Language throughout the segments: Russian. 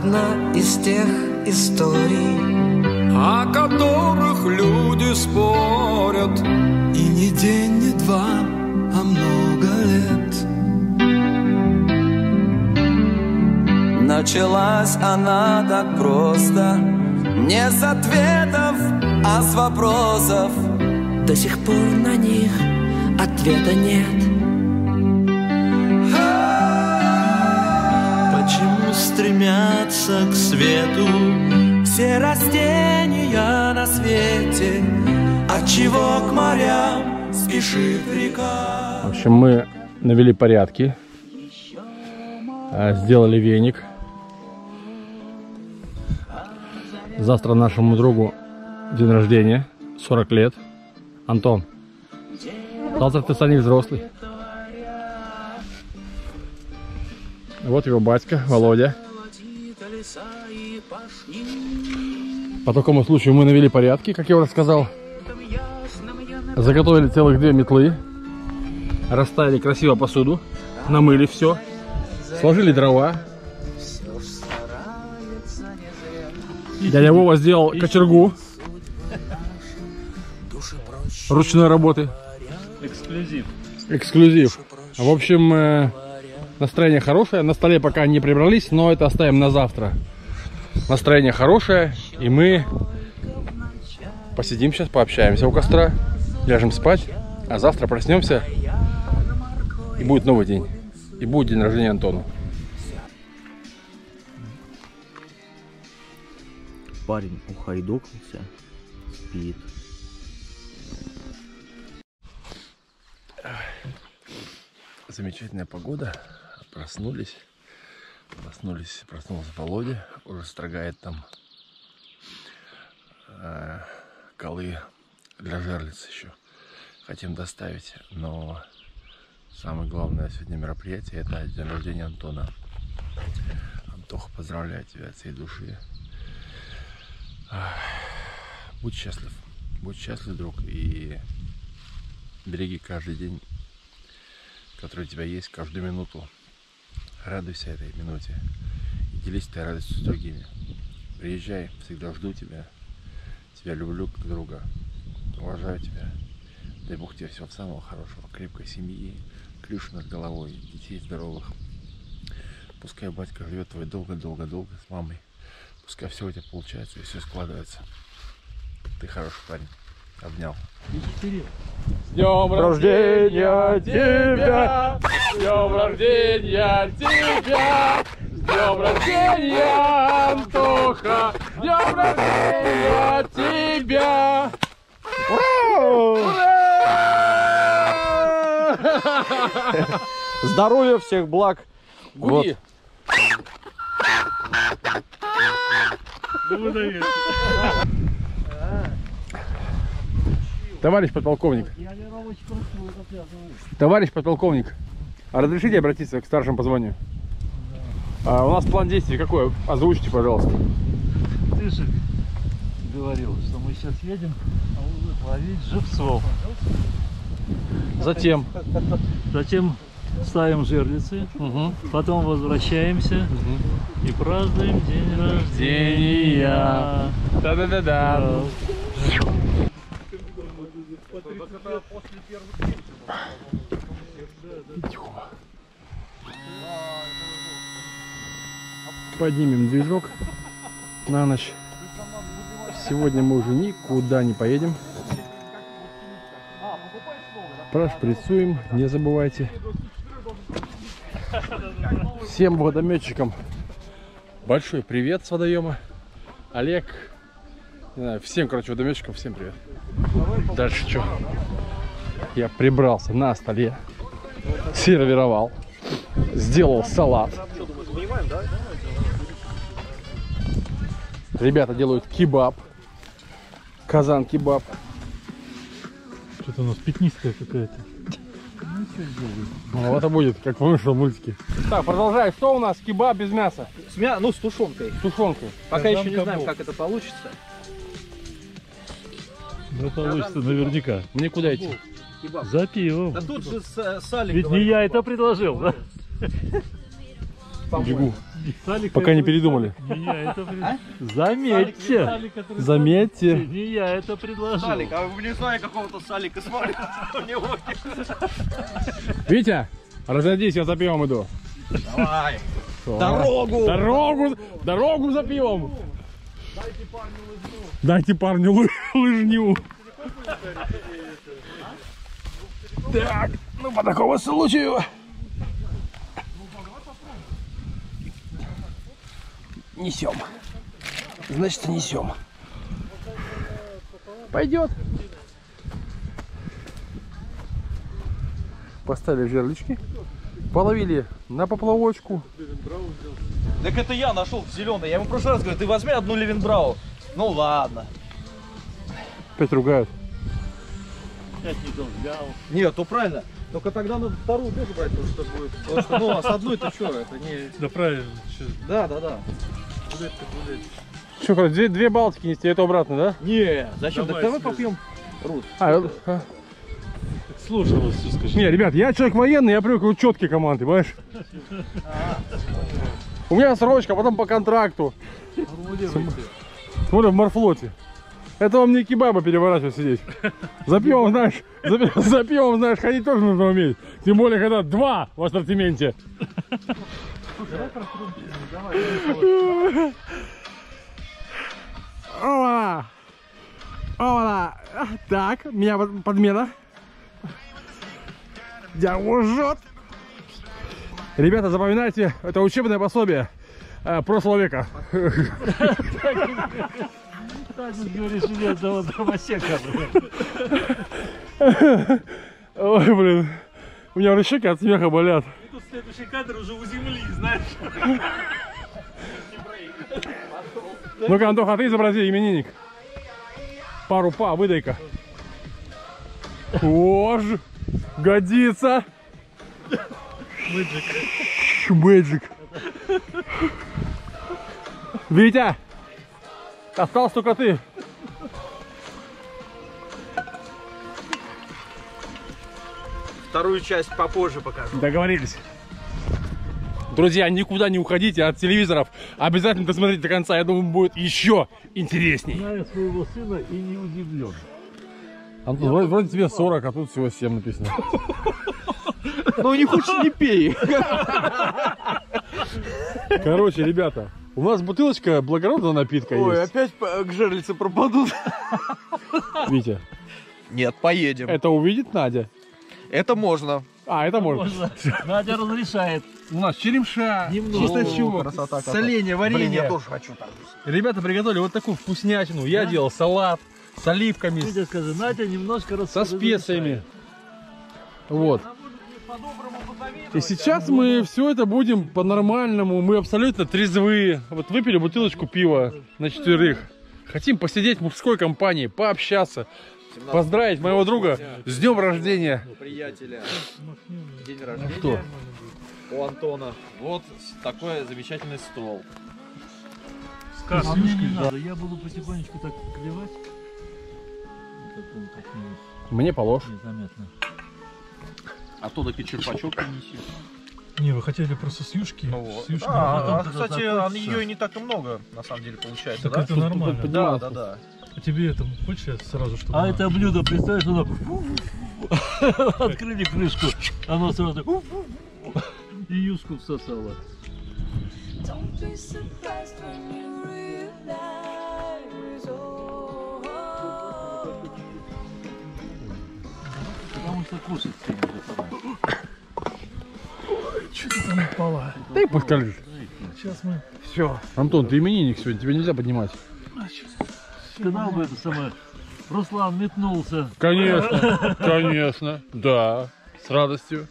одна из тех историй, о которых люди спорят. И не день, не два, а много лет. Началась она так просто, не с ответов, а с вопросов. До сих пор на них ответа нет. Стремятся к свету все растения на свете? Отчего к морям спешит В река? общем, мы навели порядки, а, сделали веник. Завтра нашему другу день рождения, 40 лет. Антон, завтра ты станешь взрослый. Вот его батька, Володя. По такому случаю мы навели порядки, как я уже сказал. Заготовили целых две метлы. Расставили красиво посуду. Намыли все. Сложили дрова. Дядя Вова сделал кочергу. Ручной работы. Эксклюзив. Эксклюзив. В общем, э, настроение хорошее. На столе пока не прибрались, но это оставим на завтра. Настроение хорошее, и мы посидим сейчас, пообщаемся у костра, ляжем спать, а завтра проснемся, и будет новый день. И будет день рождения Антону. Парень ухайдокнулся, спит. Замечательная погода. Проснулись. Проснулись, проснулся Володя. Уже строгает там э, колы для жерлиц еще. Хотим доставить, но самое главное сегодня мероприятие это день рождения Антона. Антоха, поздравляю тебя от всей души. Будь счастлив. Будь счастлив, друг, и береги каждый день который у тебя есть каждую минуту. Радуйся этой минуте. И делись этой радостью с другими. Приезжай, всегда жду тебя. Тебя люблю как друга. Уважаю тебя. Дай Бог тебе всего самого хорошего, крепкой семьи, крышу над головой, детей здоровых. Пускай батька живет твой долго-долго-долго с мамой. Пускай все у тебя получается и все складывается. Ты хороший парень. Обнял. С днем рождения тебя! С днем рождения тебя! С днем рождения, Антоха! С днем рождения тебя! Здоровья, всех благ. Гуди! Товарищ подполковник. Товарищ подполковник, а разрешите обратиться к старшим по званию? А, у нас план действий какой? Озвучьте, пожалуйста. Ты же говорил, что мы сейчас едем ловить живцов. Затем. Затем ставим жерлицы, Мгм. потом возвращаемся и празднуем день рождения. Да-да-да-да. Да. Поднимем движок на ночь. Сегодня мы уже никуда не поедем. Прошприцуем, не забывайте. Всем водометчикам большой привет с водоема. Олег, не знаю, всем, короче, водометчикам всем привет. Дальше что? Я прибрался на столе, сервировал, сделал салат. Ребята делают кебаб. Казан кебаб. Что-то у нас пятнистая какая-то. Ну, это будет, как в прошлом мультике. Так, продолжай. Что у нас? Кебаб без мяса. С мя- Ну, с тушенкой. С тушенкой. Пока еще не Казан знаем, как это получится. Ну, получится наверняка. Мне куда идти? Кебаб. За пивом. Да тут же с- Салик Ведь не я это предложил, да? Бегу. Салик Пока не это- передумали. Не я это пред- Заметьте. Заметьте. Не я это предложил. а вы не знаете какого-то Салика смотрит. У него Витя, разойдись, я за пивом иду. Давай. Дорогу! Дорогу! Дорогу за пивом! Дайте парню лы- лыжню. Так, ну по такому случаю. Несем. Значит, несем. Пойдет. Поставили жерлички. Половили на поплавочку. Так это я нашел зеленый. Я ему в прошлый раз говорю, ты возьми одну Левенбрау. Ну ладно. Опять ругают. Опять не то взял. Нет, то правильно. Только тогда надо вторую тоже брать, потому что будет. Потому что, ну, а с одной ты что, это не. Да правильно. Сейчас Да, да, да. Что, две, две балтики нести, это обратно, да? Не, зачем? Давай, так давай попьем. Рус. А, а. слушай вас все скажи. Не, ребят, я человек военный, я привык к четкие команды, понимаешь? У меня срочка, потом по контракту. Смотри, в морфлоте. Это вам не кебаба переворачивать сидеть. За пивом, знаешь, за, пи- за пивом, знаешь, ходить тоже нужно уметь. Тем более, когда два в ассортименте. Ола! Ола! Так, меня под- подмена. Я жжет. Ребята, запоминайте, это учебное пособие э, прошлого века. Ой, блин. У меня щеки от смеха болят. Тут следующий кадр уже у земли, знаешь. Ну-ка, Антоха, а ты изобрази именинник. Пару па, выдай-ка. Ож, годится. Мэджик. Мэджик. Витя, остался только ты. Вторую часть попозже покажу. Договорились. Друзья, никуда не уходите от телевизоров. Обязательно досмотрите до конца. Я думаю, будет еще интересней. Знаю своего сына и не удивлен. Антон, вроде, вроде тебе 40, а тут всего 7 написано. Ну не хочешь, не пей. Короче, ребята, у нас бутылочка благородного напитка Ой, есть. опять к жерлице пропадут. Витя, Нет, поедем. это увидит Надя. Это можно. А, это можно. Можно. Надя разрешает. У нас черемша, Немного. красота соленье, варенье. Блин, я тоже хочу так. Ребята приготовили вот такую вкуснятину. Я делал салат с оливками, Витя скажи, Надя немножко рас- со специями. Вот. По-доброму И сейчас мы все это будем по-нормальному. Мы абсолютно трезвые. Вот выпили бутылочку пива на четверых. Хотим посидеть в мужской компании, пообщаться, поздравить моего друга с днем рождения. Приятеля. День рождения. Кто? У Антона. Вот такой замечательный стол. А мне не надо, я буду потихонечку так клевать. Мне положь. Незаметно. Оттуда черпачок принеси. Не, вы хотели просто с юшки. Ну. С юшки, А, потом а, тогда кстати, ее и не так и много, на самом деле, получается, Так да? это нормально. Да, да, да. А тебе это хочешь я сразу что А это блюдо, представляешь, оно... Открыли крышку, оно сразу... И юшку всосало. Don't be surprised when you realize, oh, Потому что кушать пора. Что-то там упало. Дай подскажешь. Сейчас мы... Все. Антон, ты именинник сегодня, тебя нельзя поднимать. Сказал бы это самое... Руслан метнулся. Конечно, конечно, да, с радостью.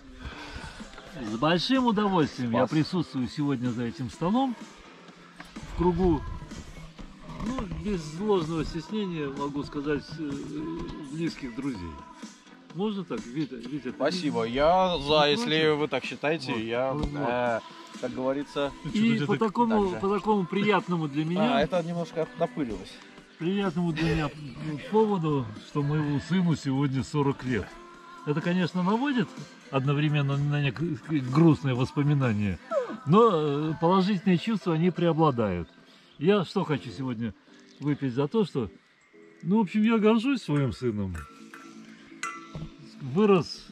С большим удовольствием я Спас. присутствую сегодня за этим столом. В кругу, ну, без ложного стеснения могу сказать, э, близких друзей. Можно так, Витя? Витя ты- Спасибо. Я за, если вы так считаете, я, э, как говорится... И по такому, Так же. по такому приятному для меня, А, это немножко напылилось. Приятному для меня поводу, что моему сыну сегодня 40 лет. Это, конечно, наводит одновременно на некое грустное воспоминание. Но э, положительные чувства, они преобладают. Я что хочу сегодня выпить за то, что, ну, в общем, я горжусь своим сыном. Вырос,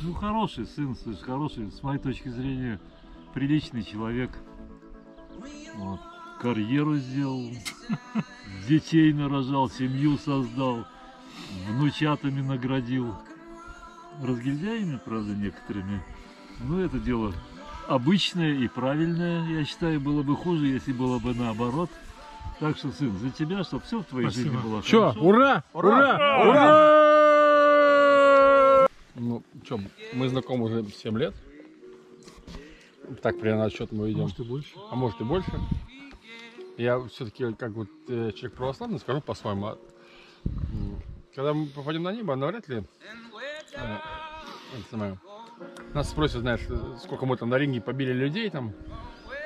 ну, хороший сын, слышь, хороший, с моей точки зрения, приличный человек. Вот. Карьеру сделал, детей нарожал, семью создал, внучатами наградил. Разгильдяями, правда, некоторыми. Но это дело обычное и правильное. Я считаю, было бы хуже, если было бы наоборот. Так что, сын, за тебя, чтобы все в твоей жизни было Че, хорошо. ура! Ура! Ура! Ну, что, мы знакомы уже 7 лет. Так, примерно отсчет мы идем. Может и больше. А может и больше. Я все-таки, как вот э, человек православный, скажу по-своему. а, Когда мы попадем на небо, навряд ли э, нас спросят, знаешь, сколько мы там на ринге побили людей, там,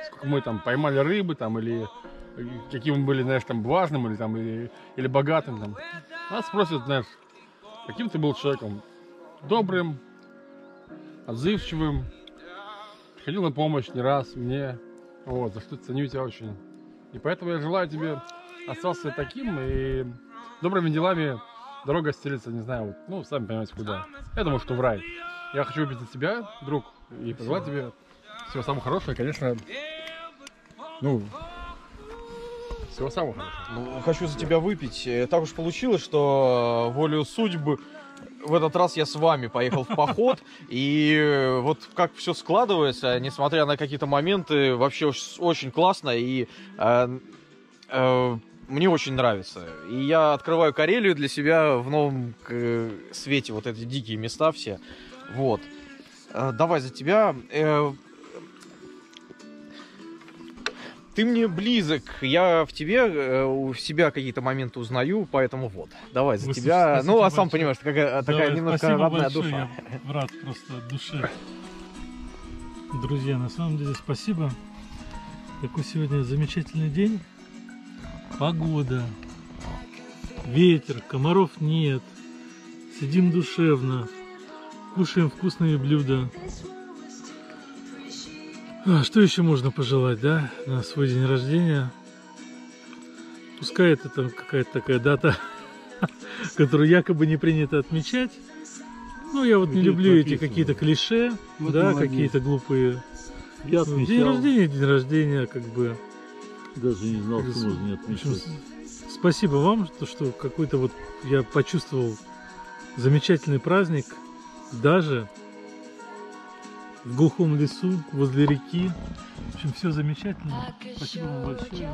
сколько мы там поймали рыбы, там, или э, каким мы были, знаешь, там, важным, или там, или, или богатым, там. Нас спросят, знаешь, каким ты был человеком, добрым, отзывчивым, приходил на помощь не раз мне, вот, за что ценю тебя очень. И поэтому я желаю тебе остаться таким, и добрыми делами дорога стелится, не знаю, вот, ну, сами понимаете, куда. Я думаю, что в рай. Я хочу за тебя, друг, и пожелать тебе всего самого хорошего, и, конечно, ну, всего самого хорошего. Ну, хочу за тебя выпить. Э, Так уж получилось, что волю судьбы в этот раз я с вами поехал в поход, и э, вот как все складывается, несмотря на какие-то моменты, вообще очень классно, и э, э, мне очень нравится. И я открываю Карелию для себя в новом э, свете, вот эти дикие места все. Вот. Давай за тебя. Ты мне близок, я в тебе, э, у себя какие-то моменты узнаю, поэтому вот, давай за Вы тебя. Ну, а сам большое. понимаешь, такая, такая немножко родная большое, душа. Я рад просто от души. Друзья, на самом деле спасибо. Какой сегодня замечательный день. Погода, ветер, комаров нет. Сидим душевно, кушаем вкусные блюда. А, что еще можно пожелать, да, на свой день рождения? Пускай это там какая-то такая дата, которую якобы не принято отмечать. Ну, я вот не люблю эти какие-то клише, да, какие-то глупые. Я Ну, День отмечал. рождения, день рождения, как бы. Даже не знал, что можно не отмечать. спасибо вам, что, что какой-то вот я почувствовал замечательный праздник, даже в глухом лесу, возле реки. В общем, все замечательно. Спасибо вам большое.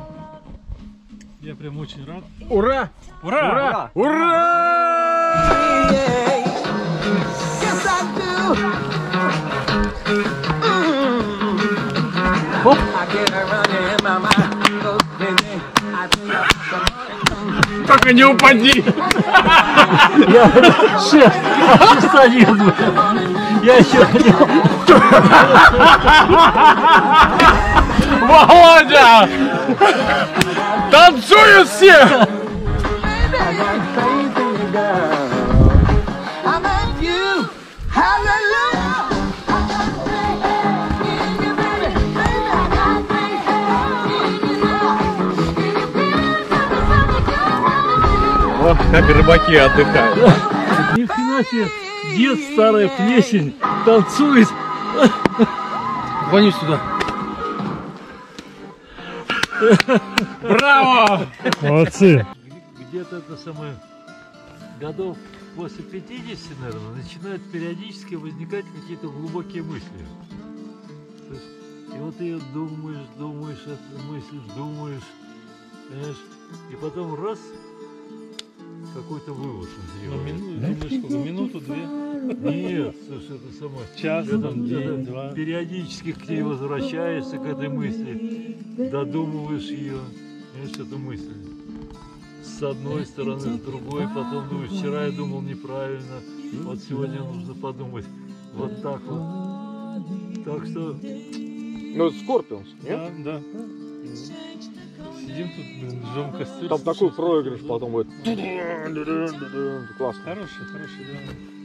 Я прям очень рад. Ура! Ура! Ура! Ура! I'm Только не упади! Я нет, блин. Я еще Володя! Танцуют все! Вот как рыбаки отдыхают. Ни хрена себе, дед старая плесень танцует. Клонись сюда. Браво! Молодцы. где-то это самое годов после 50, наверное, начинают периодически возникать какие-то глубокие мысли. То есть, и вот ты думаешь, думаешь, это мыслишь, думаешь, понимаешь, и потом раз какой-то вывод Ну, назревает. мину- думаешь, сколько? Минуту-две? Нет, слушай, это самое. Час, это- там, день, это два. Периодически к ней возвращаешься, к этой мысли, додумываешь ее, понимаешь, эту мысль. С одной стороны, с другой, потом думаешь, вчера я думал неправильно, вот сегодня нужно подумать вот так вот. Так что Ну, Скорпионс, Да, да. Сидим тут, блин, жжем костыль. Там такой проигрыш потом будет. Классно. Хороший, хороший, да.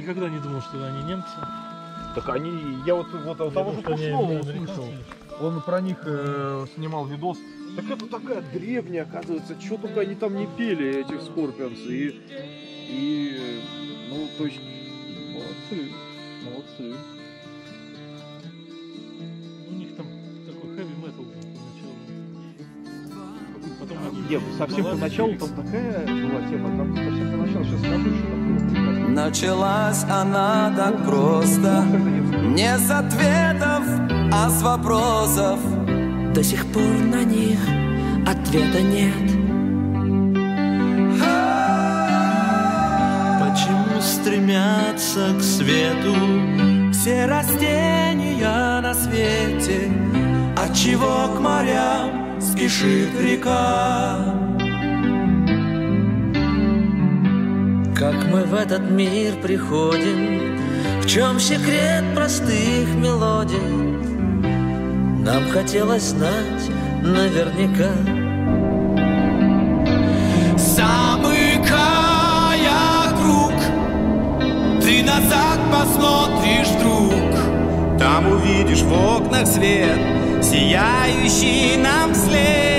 Никогда не думал, что они немцы. Так они, я вот, вот у того же Пушного услышал. Он про них э, снимал видос. Так это такая древняя, оказывается, что только они там не пели, этих Скорпионс. И, и, ну, то есть, молодцы, молодцы. У них там такой хэви метал поначалу. Потом они Нет, совсем поначалу там такая была тема, там совсем поначалу, сейчас скажу, что там. Началась она так просто. Не с ответов, а с вопросов. До сих пор на них ответа нет. Почему стремятся к свету? Все растения на свете Отчего к морям спешит река Как мы в этот мир приходим. В чем секрет простых мелодий? Нам хотелось знать наверняка. Замыкая круг Ты назад посмотришь вдруг Там увидишь в окнах свет Сияющий нам вслед